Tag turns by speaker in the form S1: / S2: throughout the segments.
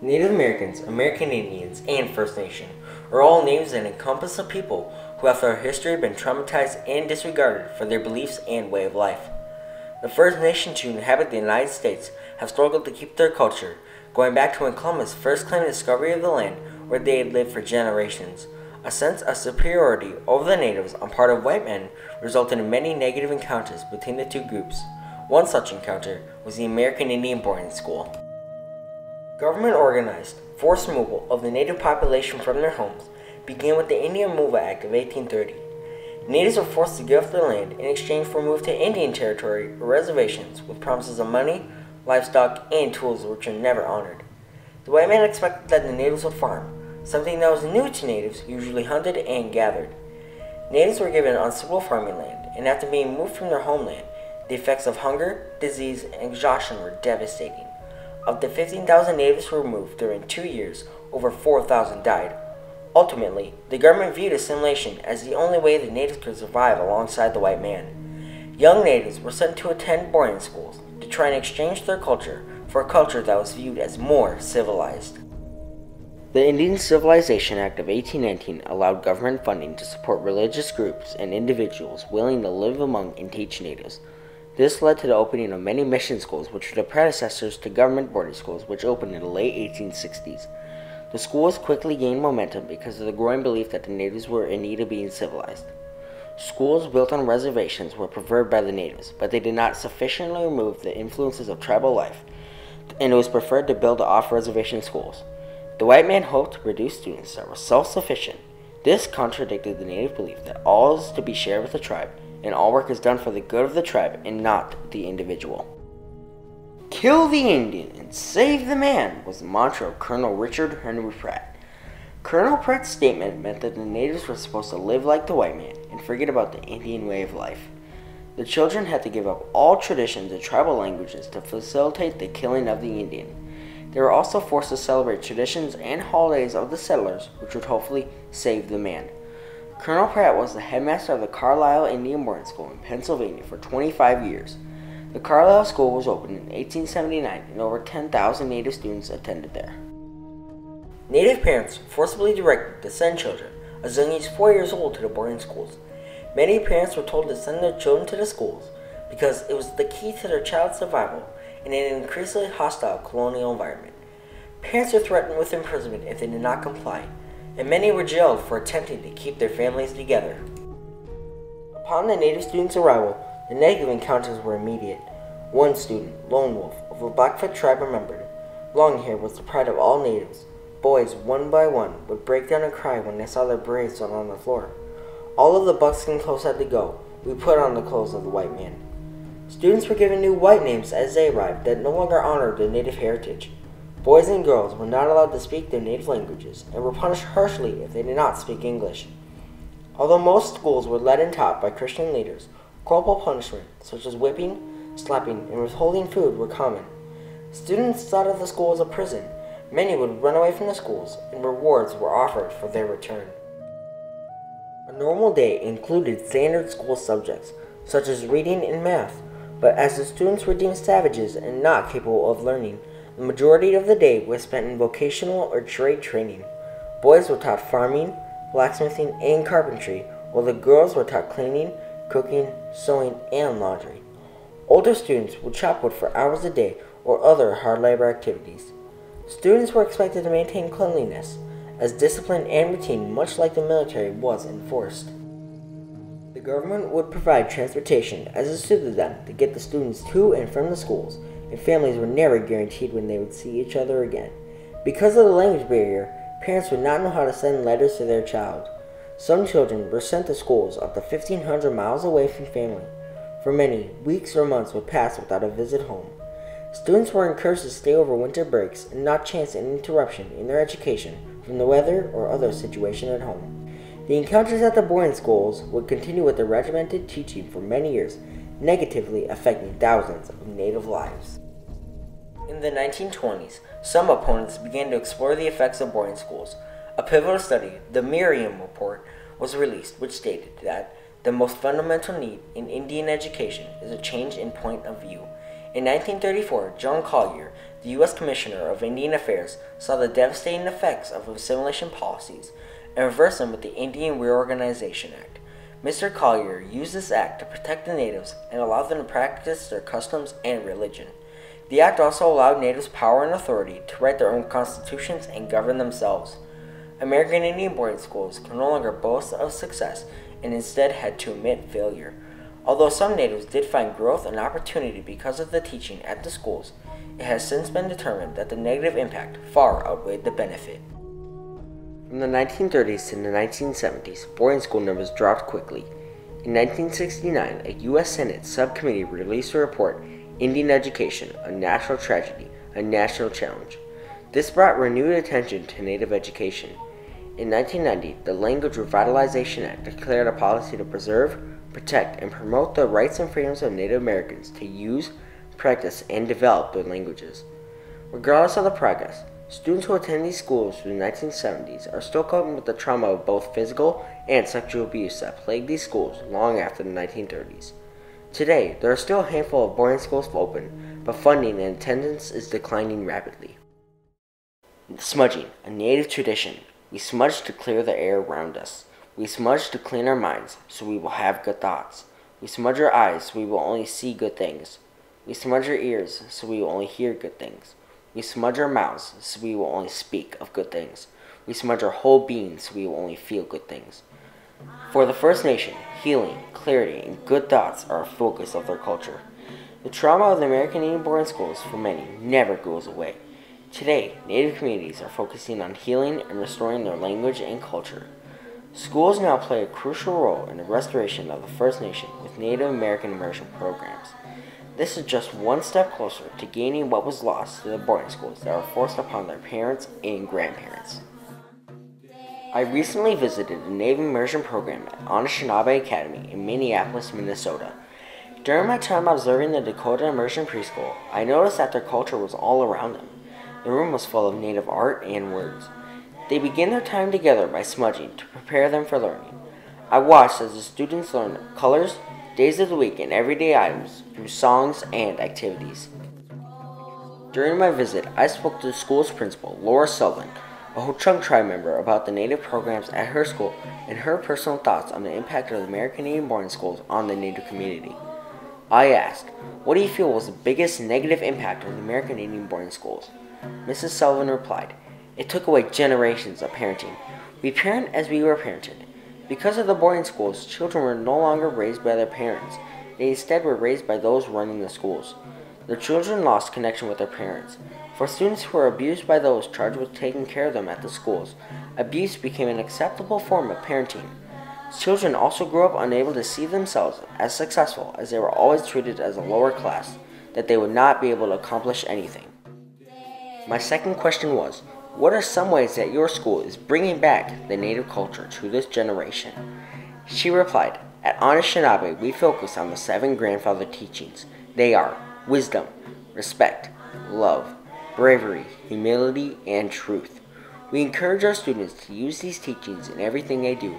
S1: Native Americans, American Indians, and First Nation are all names that encompass a people who have throughout history been traumatized and disregarded for their beliefs and way of life. The first nation to inhabit the United States have struggled to keep their culture, going back to when Columbus first claimed discovery of the land where they had lived for generations. A sense of superiority over the natives on part of white men resulted in many negative encounters between the two groups. One such encounter was the American Indian Boarding School. Government organized forced removal of the native population from their homes began with the Indian Removal Act of 1830. Natives were forced to give up their land in exchange for move to Indian territory or reservations with promises of money, livestock, and tools which were never honored. The white man expected that the natives would farm, something that was new to natives, usually hunted and gathered. Natives were given unsuitable farming land, and after being moved from their homeland, the effects of hunger, disease, and exhaustion were devastating. Of the 15,000 natives who were removed during two years, over 4,000 died, Ultimately, the government viewed assimilation as the only way the natives could survive alongside the white man. Young natives were sent to attend boarding schools to try and exchange their culture for a culture that was viewed as more civilized. The Indian Civilization Act of 1819 allowed government funding to support religious groups and individuals willing to live among and teach natives. This led to the opening of many mission schools, which were the predecessors to government boarding schools, which opened in the late 1860s. The schools quickly gained momentum because of the growing belief that the natives were in need of being civilized. Schools built on reservations were preferred by the natives, but they did not sufficiently remove the influences of tribal life, and it was preferred to build off reservation schools. The white man hoped to produce students that were self sufficient. This contradicted the native belief that all is to be shared with the tribe, and all work is done for the good of the tribe and not the individual. Kill the Indian and save the man was the mantra of Colonel Richard Henry Pratt. Colonel Pratt's statement meant that the natives were supposed to live like the white man and forget about the Indian way of life. The children had to give up all traditions and tribal languages to facilitate the killing of the Indian. They were also forced to celebrate traditions and holidays of the settlers, which would hopefully save the man. Colonel Pratt was the headmaster of the Carlisle Indian Boarding School in Pennsylvania for 25 years. The Carlisle School was opened in 1879 and over 10,000 Native students attended there. Native parents forcibly directed to send children as young as 4 years old to the boarding schools. Many parents were told to send their children to the schools because it was the key to their child's survival in an increasingly hostile colonial environment. Parents were threatened with imprisonment if they did not comply, and many were jailed for attempting to keep their families together. Upon the native students' arrival, the negative encounters were immediate. One student, Lone Wolf, of the Blackfoot tribe remembered, Longhair was the pride of all natives. Boys, one by one, would break down and cry when they saw their braids on on the floor. All of the buckskin clothes had to go. We put on the clothes of the white man. Students were given new white names as they arrived that no longer honored their native heritage. Boys and girls were not allowed to speak their native languages and were punished harshly if they did not speak English. Although most schools were led and taught by Christian leaders, Corporal punishment, such as whipping, slapping, and withholding food, were common. Students thought of the school as a prison. Many would run away from the schools, and rewards were offered for their return. A normal day included standard school subjects, such as reading and math, but as the students were deemed savages and not capable of learning, the majority of the day was spent in vocational or trade training. Boys were taught farming, blacksmithing, and carpentry, while the girls were taught cleaning, cooking, sewing, and laundry. Older students would chop wood for hours a day or other hard labor activities. Students were expected to maintain cleanliness, as discipline and routine, much like the military, was enforced. The government would provide transportation as it suited them to get the students to and from the schools, and families were never guaranteed when they would see each other again. Because of the language barrier, parents would not know how to send letters to their child. Some children were sent to schools up to 1,500 miles away from family. For many, weeks or months would pass without a visit home. Students were encouraged to stay over winter breaks and not chance an interruption in their education from the weather or other situation at home. The encounters at the boarding schools would continue with the regimented teaching for many years, negatively affecting thousands of native lives. In the 1920s, some opponents began to explore the effects of boarding schools, a pivotal study, the Merriam Report, was released, which stated that the most fundamental need in Indian education is a change in point of view. In 1934, John Collier, the U.S. Commissioner of Indian Affairs, saw the devastating effects of assimilation policies and reversed them with the Indian Reorganization Act. Mr. Collier used this act to protect the natives and allow them to practice their customs and religion. The act also allowed natives power and authority to write their own constitutions and govern themselves. American Indian boarding schools can no longer boast of success and instead had to admit failure. Although some natives did find growth and opportunity because of the teaching at the schools, it has since been determined that the negative impact far outweighed the benefit. From the 1930s to the 1970s, boarding school numbers dropped quickly. In 1969, a U.S. Senate subcommittee released a report, Indian Education, a National Tragedy, a National Challenge. This brought renewed attention to Native education. In 1990, the Language Revitalization Act declared a policy to preserve, protect, and promote the rights and freedoms of Native Americans to use, practice, and develop their languages. Regardless of the progress, students who attend these schools through the 1970s are still coping with the trauma of both physical and sexual abuse that plagued these schools long after the 1930s. Today, there are still a handful of boarding schools open, but funding and attendance is declining rapidly. Smudging, a native tradition, we smudge to clear the air around us. We smudge to clean our minds so we will have good thoughts. We smudge our eyes so we will only see good things. We smudge our ears so we will only hear good things. We smudge our mouths so we will only speak of good things. We smudge our whole being so we will only feel good things. For the First Nation, healing, clarity, and good thoughts are a focus of their culture. The trauma of the American Indian boarding schools for many never goes away. Today, Native communities are focusing on healing and restoring their language and culture. Schools now play a crucial role in the restoration of the First Nation with Native American immersion programs. This is just one step closer to gaining what was lost to the boarding schools that were forced upon their parents and grandparents. I recently visited a Native immersion program at Anishinaabe Academy in Minneapolis, Minnesota. During my time observing the Dakota Immersion Preschool, I noticed that their culture was all around them. The room was full of native art and words. They begin their time together by smudging to prepare them for learning. I watched as the students learned colors, days of the week, and everyday items through songs and activities. During my visit, I spoke to the school's principal, Laura Sullivan, a Ho-Chunk tribe member, about the native programs at her school and her personal thoughts on the impact of the American Indian boarding schools on the native community. I asked, What do you feel was the biggest negative impact of the American Indian boarding schools? Mrs. Sullivan replied, It took away generations of parenting. We parent as we were parented. Because of the boarding schools, children were no longer raised by their parents. They instead were raised by those running the schools. The children lost connection with their parents. For students who were abused by those charged with taking care of them at the schools, abuse became an acceptable form of parenting. Children also grew up unable to see themselves as successful as they were always treated as a lower class, that they would not be able to accomplish anything. My second question was, what are some ways that your school is bringing back the native culture to this generation? She replied, At Anishinaabe, we focus on the seven grandfather teachings. They are wisdom, respect, love, bravery, humility, and truth. We encourage our students to use these teachings in everything they do.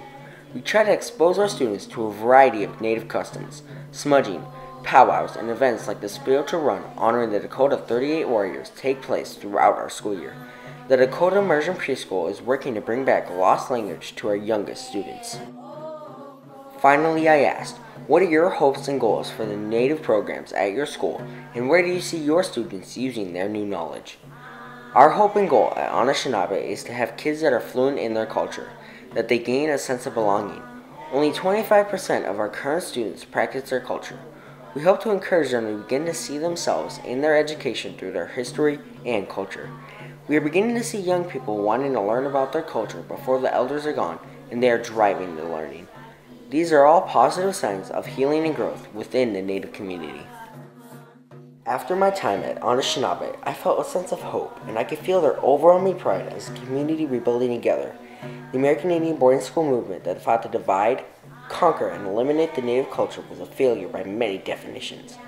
S1: We try to expose our students to a variety of native customs, smudging, powwows, and events like the Spiritual Run honoring the Dakota 38 Warriors take place throughout our school year. The Dakota Immersion Preschool is working to bring back lost language to our youngest students. Finally, I asked, what are your hopes and goals for the Native programs at your school, and where do you see your students using their new knowledge? Our hope and goal at Anishinaabe is to have kids that are fluent in their culture, that they gain a sense of belonging. Only 25% of our current students practice their culture, we hope to encourage them to begin to see themselves in their education through their history and culture. We are beginning to see young people wanting to learn about their culture before the elders are gone and they are driving the learning. These are all positive signs of healing and growth within the Native community. After my time at Anishinaabe, I felt a sense of hope and I could feel their overwhelming pride as a community rebuilding together. The American Indian boarding school movement that fought to divide, conquer, and eliminate the native culture was a failure by many definitions.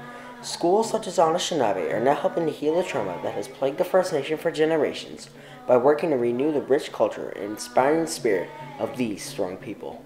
S1: Schools such as Anishinaabe are now helping to heal the trauma that has plagued the First Nation for generations by working to renew the rich culture and inspiring spirit of these strong people.